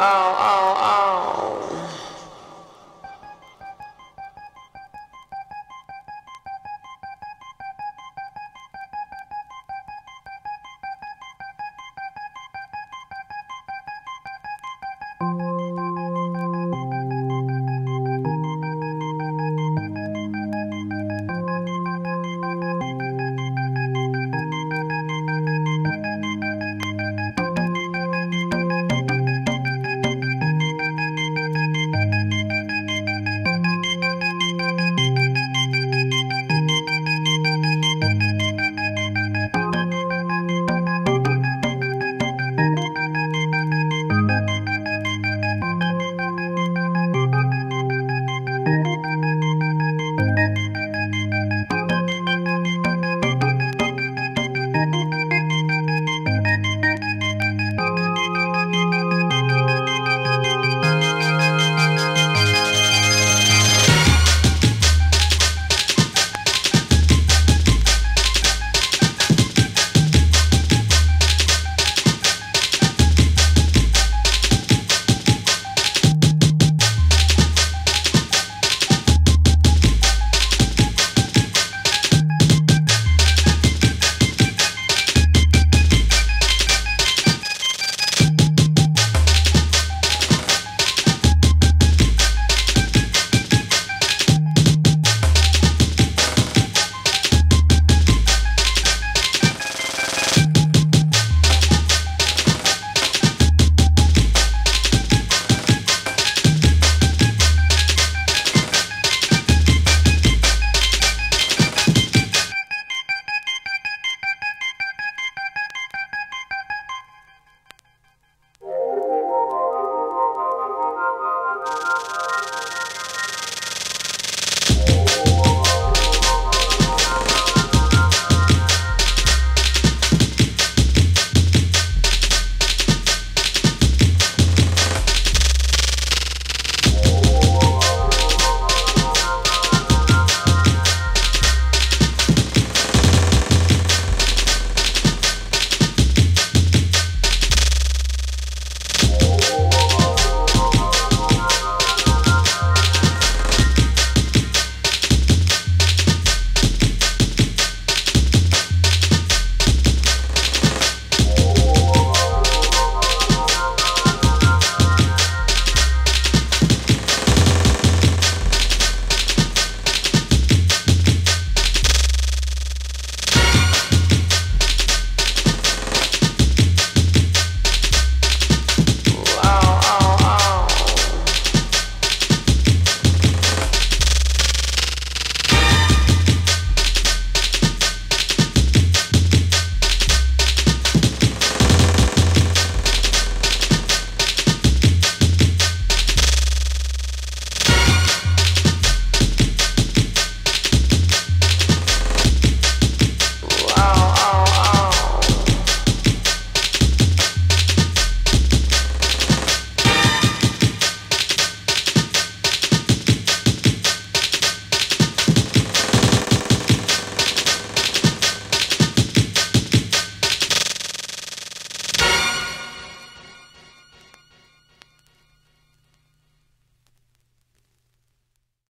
ow, ow, ow.